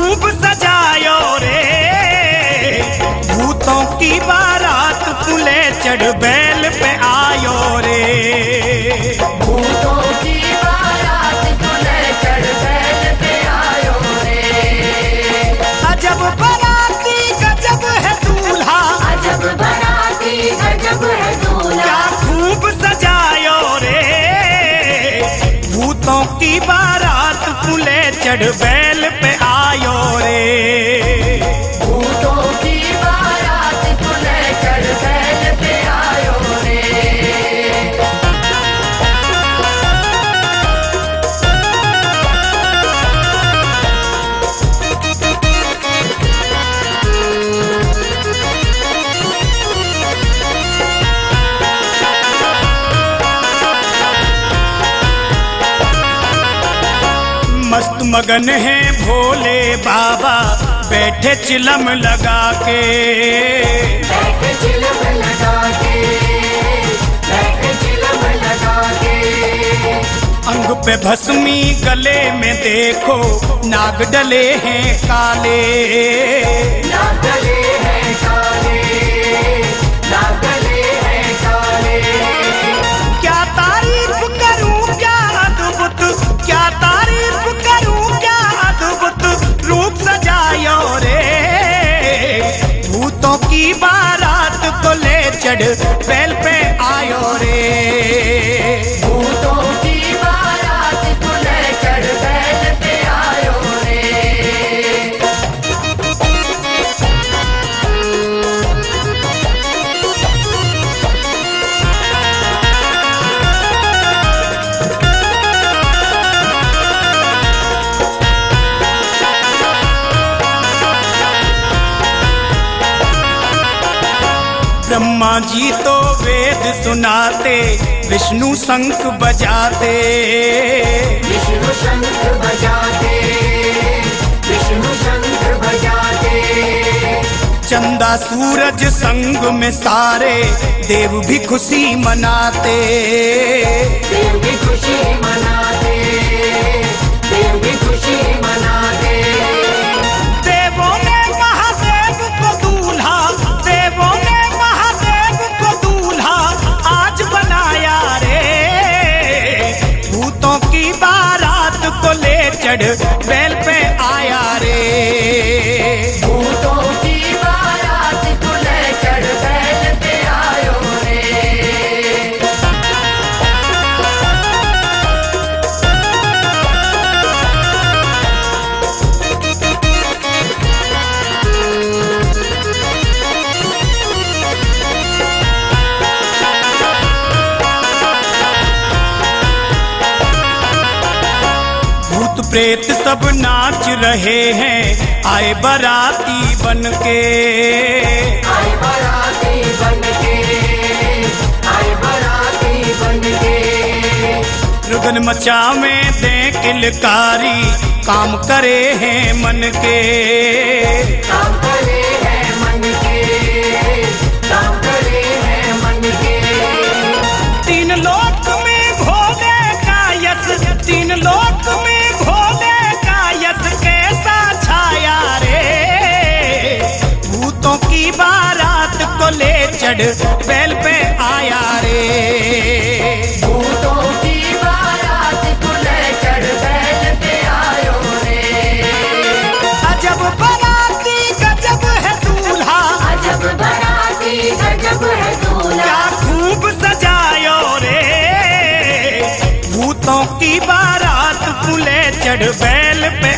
खूब सजायो रे। भूतों की बारात कुले चढ़ बैल पे आयो रे। आयो रे। है दूल्हा। खूब रे। भूतों चढ़ बैल पे मगन है भोले बाबा बैठे चिलम लगा के बैठे चिलम लगा के बैठे चिलम लगा के अंग पे भस्मी गले में देखो नाग डले हैं काले। नागले हैं चढ़ बैल पे आयो। ब्रह्मा जी तो वेद सुनाते विष्णु शंख बजाते। विष्णु शंख बजाते विष्णु शंख बजाते। चंदा सूरज संग में सारे देव भी खुशी मनाते। देव की खुशी मनाते। better प्रेत सब नाच रहे हैं। आए बराती बन के आए बराती बन के आए बराती बन के रुगन मचा में दे किलकारी काम करे हैं मन के। काम चढ़ बैल पे आया रे। भूतों की बारात दुल्हे चढ़ बैल पे आयो रे। अजब बराती गजब है दूल्हा। अजब बराती गजब है दूल्हा। क्या खूब सजायो रे। भूतों की बारात कुले चढ़ बैल पे